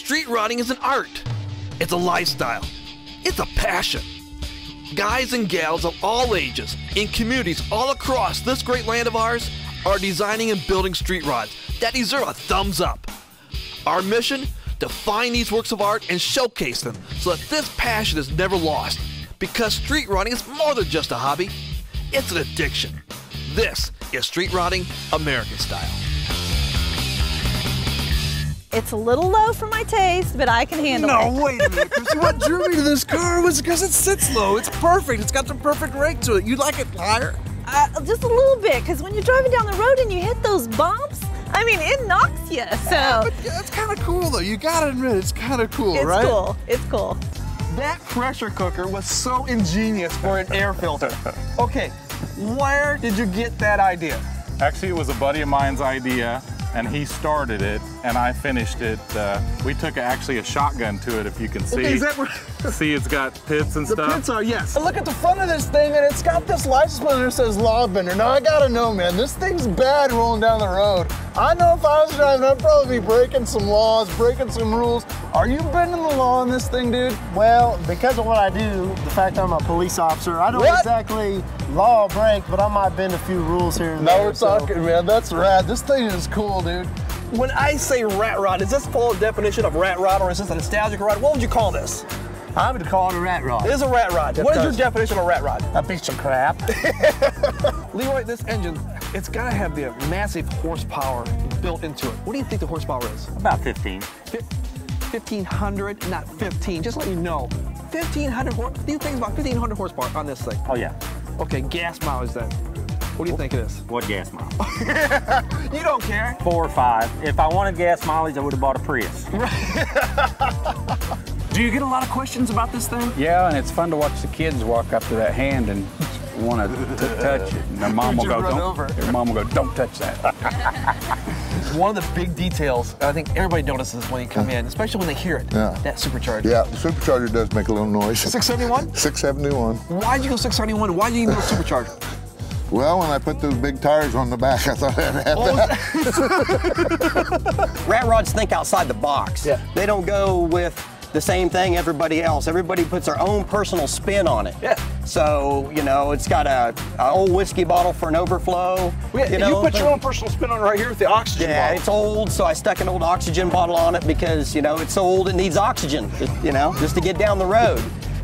Street rodding is an art. It's a lifestyle. It's a passion. Guys and gals of all ages in communities all across this great land of ours are designing and building street rods that deserve a thumbs up. Our mission? To find these works of art and showcase them so that this passion is never lost. Because street rodding is more than just a hobby, it's an addiction. This is Street Rodding American Style. It's a little low for my taste, but I can handle No, it. No, wait a minute, What drew me to this car was because it sits low. It's perfect. It's got the perfect rake to it. You like it higher? Uh, just a little bit, because when you're driving down the road and you hit those bumps, I mean, it knocks you. So But it's kind of cool, though. You gotta admit, it's kind of cool, it's right? It's cool. It's cool. That pressure cooker was so ingenious for an air filter. Okay, where did you get that idea? Actually, it was a buddy of mine's idea, and he started it, and I finished it. Uh, we took actually a shotgun to it, if you can see. Okay, is that where see, it's got pits and the stuff. pits are? Yes. Look at the front of this thing, and it's got this license plate that says law bender. Now I gotta know, man, this thing's bad rolling down the road. I know if I was driving, I'd probably be breaking some laws, breaking some rules. Are you bending the law on this thing, dude? Well, because of what I do, the fact I'm a police officer, I don't What? exactly law break, but I might bend a few rules here and Now there. we're so- talking, man. That's rad. This thing is cool, dude. When I say rat rod, is this full definition of rat rod or is this a nostalgic rod? What would you call this? I would call it a rat rod. It is a rat rod. What is your definition of a rat rod? a piece of crap. Leroy, this engine, it's gotta have the massive horsepower built into it. What do you think the horsepower is? About 15. Fif- 1500, not 15, just let you know. 1500 horse, do you think about 1500 horsepower on this thing? Oh yeah. Okay, gas mileage then. What do you think it is? What gas mileage? You don't care. Four or five. If I wanted gas mileage, I would have bought a Prius. Do you get a lot of questions about this thing? Yeah, and it's fun to watch the kids walk up to that hand and want to touch it. And their mom will go, don't, over. their mom will go, don't touch that. One of the big details, I think everybody notices when you come in, especially when they hear it, Yeah. that supercharger. Yeah, the supercharger does make a little noise. 671? 671. Why'd you go 671? Why'd you need a supercharger? Well, when I put those big tires on the back, I thought I'd have Oh, that. Rat rods think outside the box. Yeah. They don't go with the same thing everybody else. Everybody puts their own personal spin on it. Yeah. So, you know, it's got a, a old whiskey bottle for an overflow. Yeah, you, know, put your own personal spin on it right here with the oxygen Yeah, bottle. it's old, so I stuck an old oxygen bottle on it because, you know, it's so old it needs oxygen, you know, just to get down the road.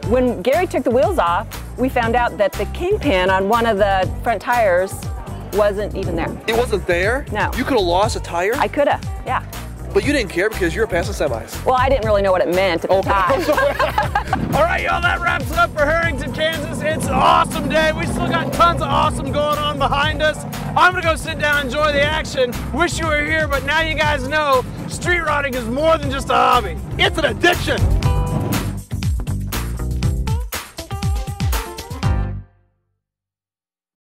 When Gary took the wheels off, we found out that the kingpin on one of the front tires wasn't even there. It wasn't there? No. You could have lost a tire, I could have, yeah. But you didn't care because you're a passing semis. Well, I didn't really know what it meant at the time. All right, y'all, that wraps it up for Herington, Kansas. It's an awesome day. We still got tons of awesome going on behind us. I'm gonna go sit down and enjoy the action. Wish you were here, but now you guys know street rodding is more than just a hobby. It's an addiction.